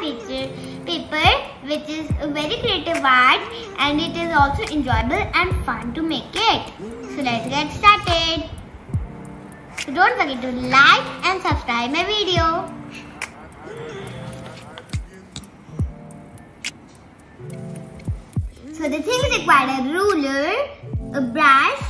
paper, paper which is a very creative art and it is also enjoyable and fun to make it. So let's get started. So don't forget to like and subscribe my video. So the things required a ruler, a brush,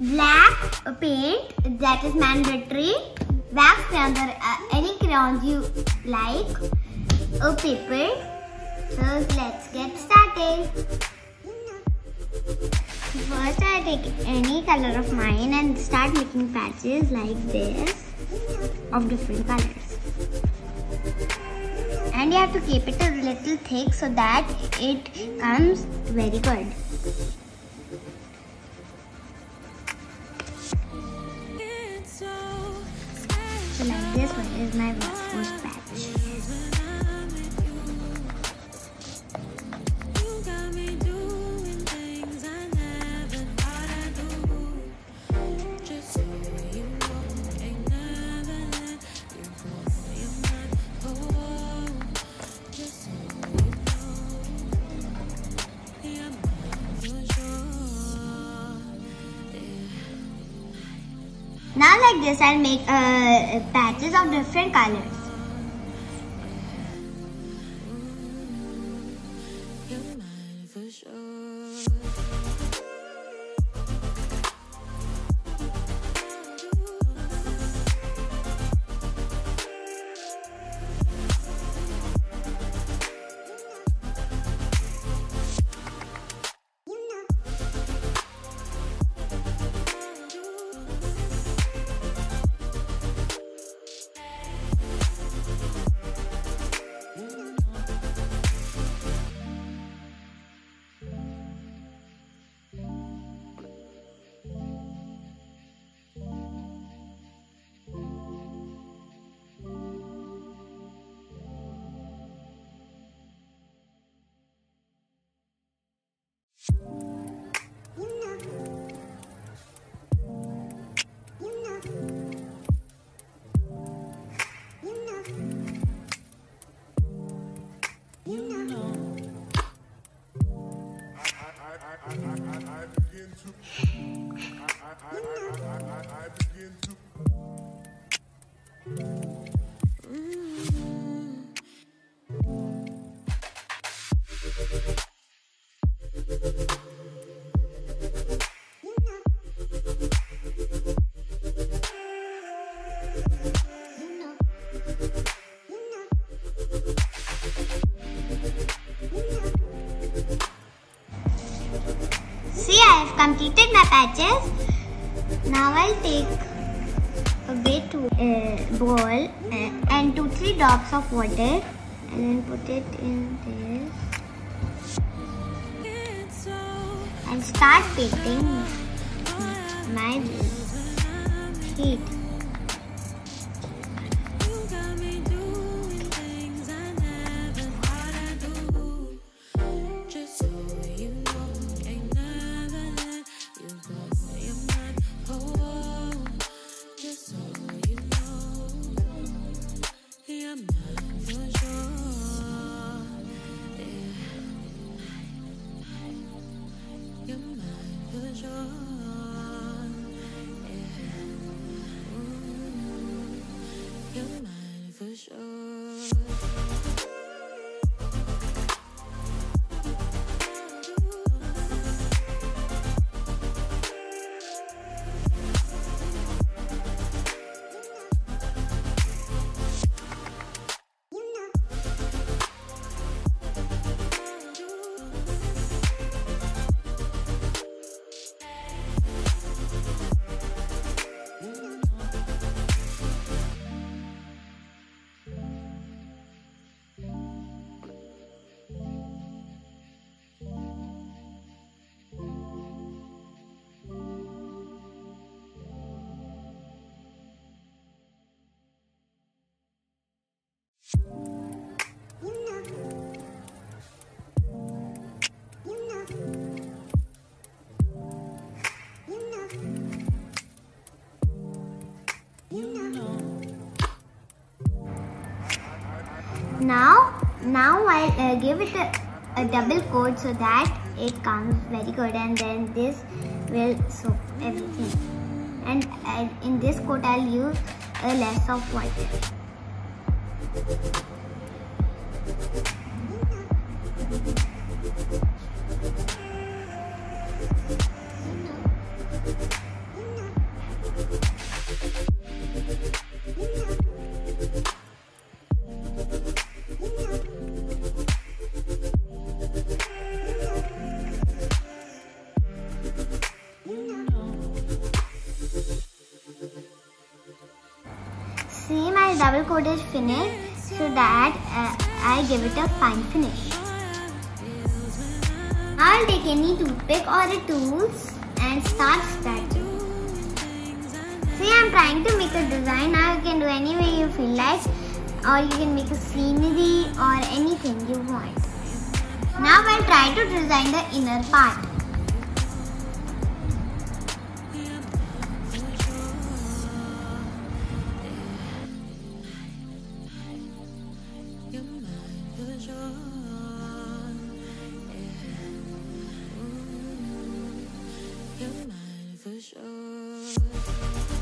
black a paint that is mandatory, wax crayons or uh, any crayons you like, a paper. So let's get started. First I take any color of mine and start making patches like this of different colors. And you have to keep it a little thick so that it comes very good. So like this one is my first patch. Like this I'll make uh, patches of different colors. Patches. Now I'll take a bit uh, bowl uh, and two three drops of water and then put it in this and start painting my heat. Now, now I'll uh, give it a, a double coat so that it comes very good and then this will soak everything. And uh, in this coat I'll use a less of water. Double coat is finished so that uh, I give it a fine finish. I'll take any toothpick or a tools and start scratching. See I'm trying to make a design now you can do any way you feel like or you can make a scenery or anything you want. Now I'll try to design the inner part. should.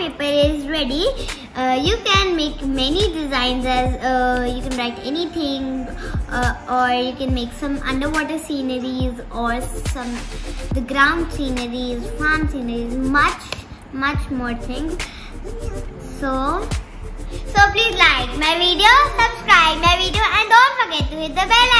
paper is ready. Uh, you can make many designs as uh, you can write anything uh, or you can make some underwater sceneries or some the ground sceneries, farm sceneries, much much more things. So, so please like my video, subscribe my video and don't forget to hit the bell